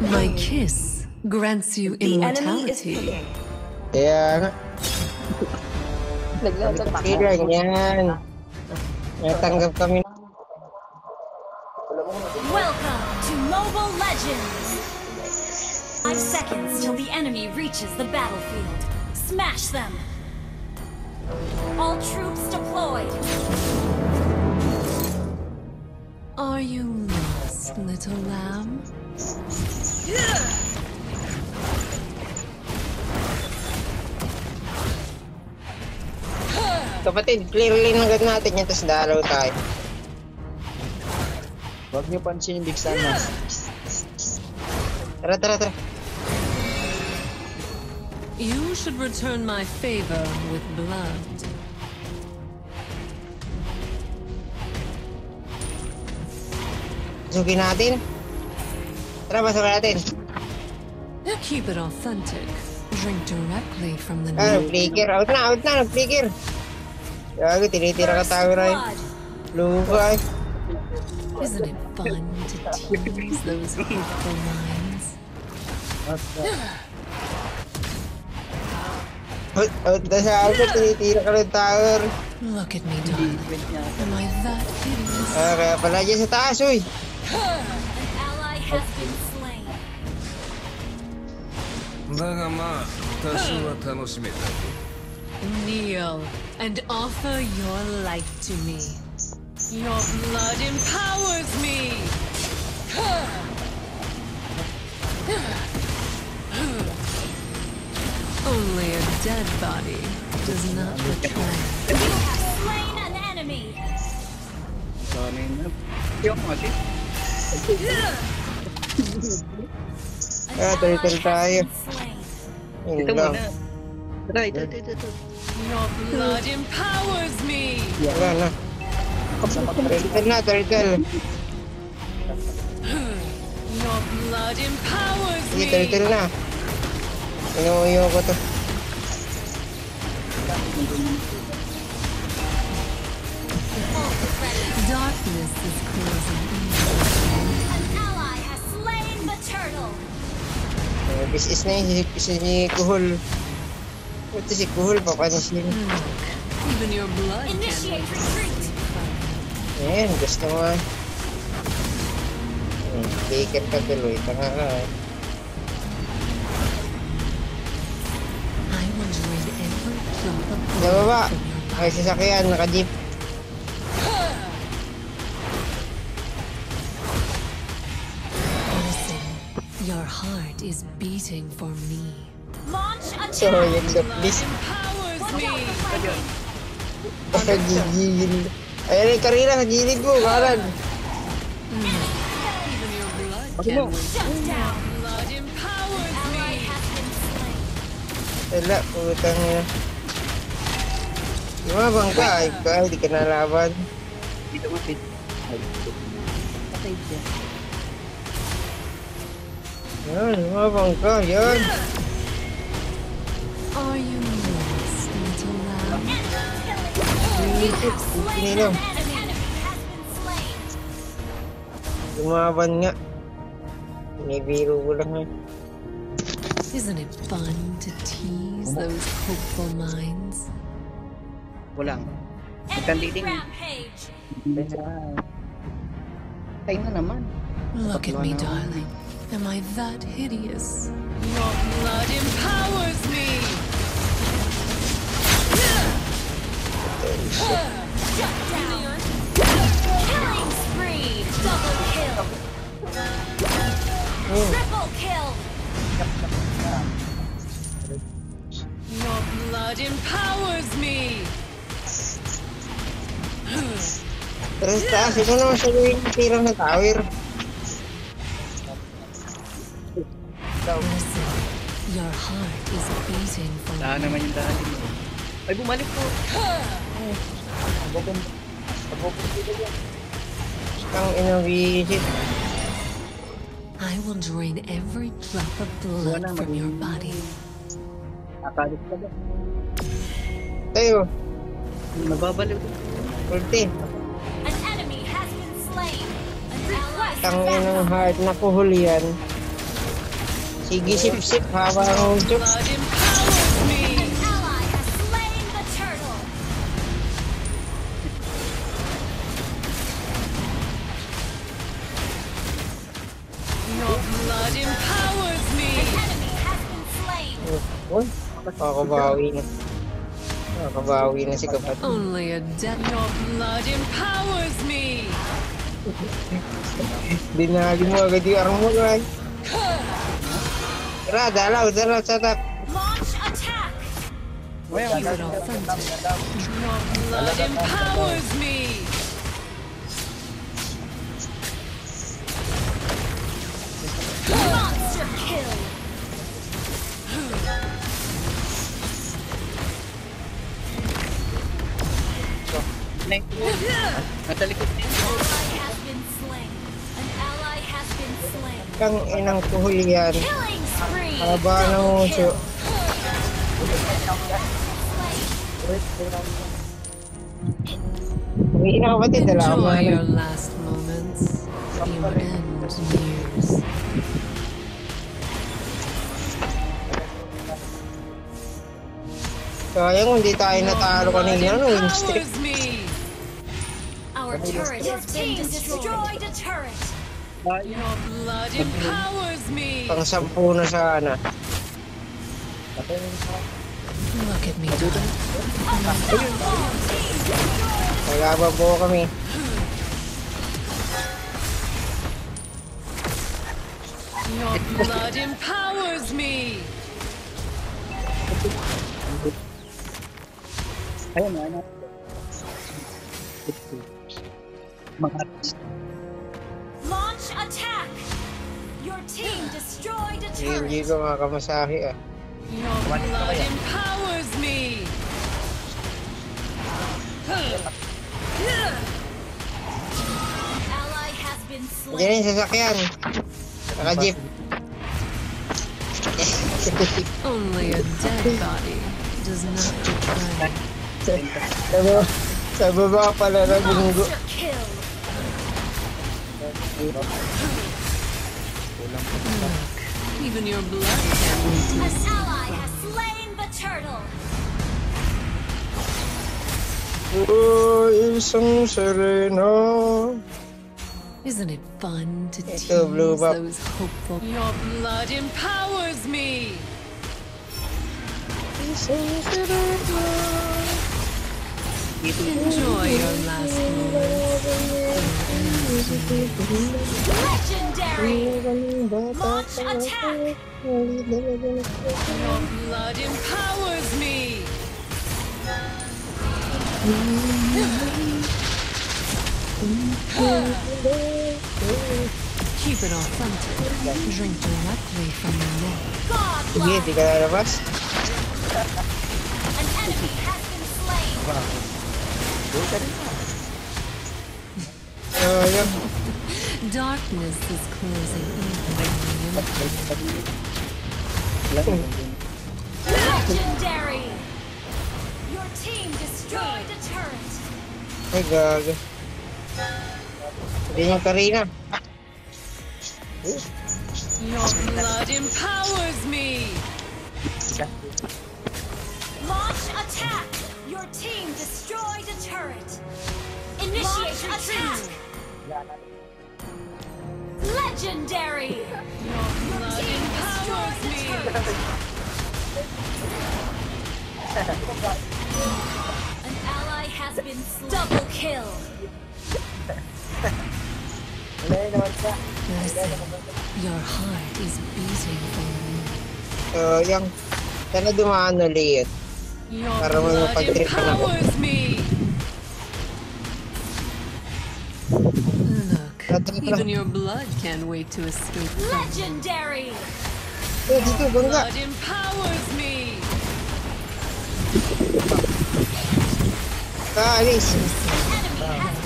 My kiss grants you The immortality. Yeah. Kaya. Kaya ganyan. Natanggap kami. Welcome to Mobile Legends! Five seconds till the enemy reaches the battlefield. Smash them! All troops deployed! Are you lost, little lamb? Kapatid, clear lane agad natin yan, tapos dalaw tayo. Huwag niyo pansin yung Big Sun Mas. Tara, tara, tara. You should return my favor with blood. Suki natin. Tara, pasukin natin. Keep it authentic. Drink directly from the Ah, Nile. flicker. Out na, out na, flicker. Gago, tinitira ka First tayo rin. blood! Lugay. Isn't it fun to tease those hopeful minds? Out, out na sa ako, tinitira ka ng tower. Look at me, darling. Am I that hideous? Ah, kaya pala dyan sa taas, uy. An ally has been slain. だがまあ多少は楽しめた Kneel and offer your life to me. Your blood empowers me. Only a dead body does not betray. You have slain an enemy! Sorry na. Yung kasi. Ah, ally tuloy-tuloy has tayo. been slain. Yun Ito lang. muna. Ito, ito, ito. ito. Your blood empowers me. Wala na. Turtle na, turtle. Your blood empowers Sige, me. turtle na. Inuuyo ko to. Darkness is closing in. An ally has slain the turtle! Uh, Bis-is na yun, si, si, si Kuhol. Ito si Kuhol, papanisin. Look, even your blood Initiate retreat! Ayan, gusto mo ah. Hmm, Baker ka tuloy, tanga ka ah. I will drain every drop of Sa blood baba, from your may sasakyan, naka-jeep. Your heart is beating for me. So, yun the beast. Baka gigigil. Ayan yung karina sa mo, karan. Bakit mo? Wala, putang nga. Lumabang ka, ay ka, hindi ka nalaban. Dito mo, Pete. Patay siya. Yan, lumabang ka, yan. Yeah. Enemy! An enemy has been slain! Lumaban nga. Binibiro ko lang eh. Isn't it fun to tease those hopeful minds? Walang. Enemy Magkanditing. rampage! Patay na naman. Look at me, darling. Am I that hideous? Your blood empowers me. Triple kill! Your blood empowers me. Pero sa taas, ito naman siya yung tirang na tower. Your heart is beating for me. naman yung dahil mo? Ay, bumalik po. Ang. I will drain every drop of blood from your body. Akalit ka ba? Tayo, Mababaliw. ulti. An enemy has been slain. An ally has been inang heart na kuhol. Sige, sip-sip, hawak ang Uy, makakabawi na. Makakabawi na si kapatid. Only a death. Your blood empowers me. Dinali mo agad yung armor ay. Tara, dalaw, dalaw. Launch attack. Your blood empowers me. Natalikod niya. Kang inang kuhuli yan. Haba na mo siya. Uwi na kapatid, dalawa your last moments. Your end nears. Sayang, hindi tayo natalo kanina. Ano, win streak empowers me. Our turret has been destroyed. a turret. Your blood empowers me. Pang sampu na sana. Look at me. Kaya ba po kami? Your blood empowers me. Ayun, ano. Mga Launch attack. Your team destroyed a Hindi turret. ko makakamasahe ah. Your blood empowers me. Ally has been Hindi slain. yung sasakyan. Naka-jeep. Only a dead body does not betray. sa, baba, sa baba pala na bunggo. Monster kill. Look, even your blood can't wait An ally has slain the turtle. Oh, isang sereno. Isn't it fun to Ito, tease those hopeful? Your blood empowers me. Isang sereno. Enjoy your last moments. Legendary. Launch attack. Your blood empowers me. Keep it authentic. Drink directly from the neck. Sige, Godlike. di ka lalabas. An enemy has been slain. Uh, oh, yun. Darkness is closing in on the Legendary. Your team destroyed a turret. Ay, gago. Hindi yung Karina. Your blood empowers me. Launch attack. Your team destroyed a turret. Initiate attack. Legendary. Your blood empowers me. An ally has been slain. Double kill. Listen, your heart is beating for me. Oh, yung... Sana dumaan ulit. Your Para blood mapag-trip ka na. empowers me. Even your blood can't wait to escape. Legendary. Blood empowers me. Kaalis. Enemy has.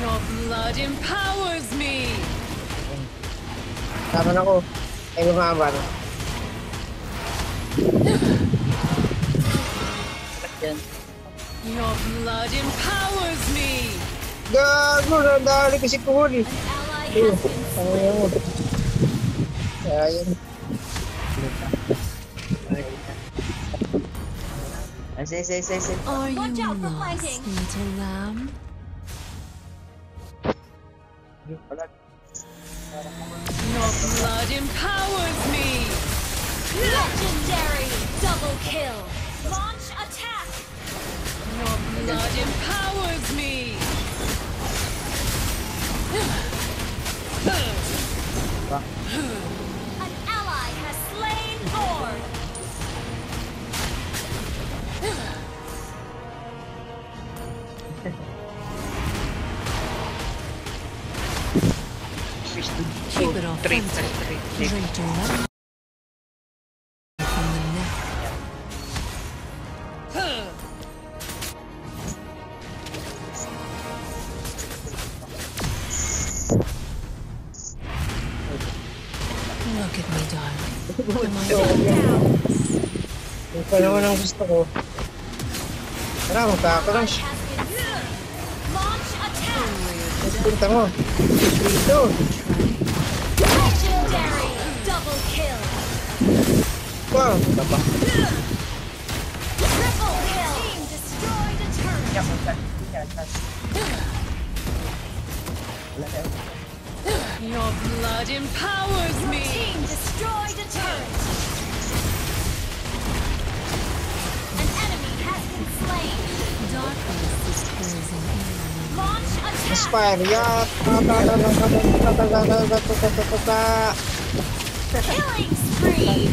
Your blood empowers me. Tama na ko. Ay lumaban. Your blood empowers me. Gago, nadali ko si Kuhol. An ally has been Ano yun? Sayang. Ay, say, say, say, say. Are Watch you out for lost, little lamb? Wala. Yung pa naman ang gusto ko. Tara, magkaka lang siya. Punta mo. Dito. Wow, punta pa. Yeah, okay. Yeah, that's... Wala tayo. Your blood empowers Your me! Team turret! An enemy has been slain! Darkness is closing in. Killing spree!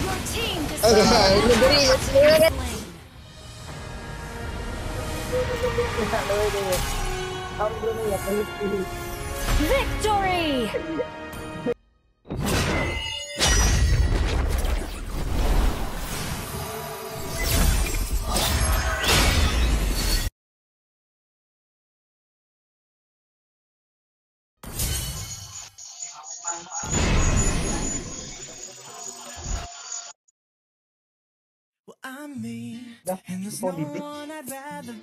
Your team Victory! Well, I'm me, and there's no one I'd rather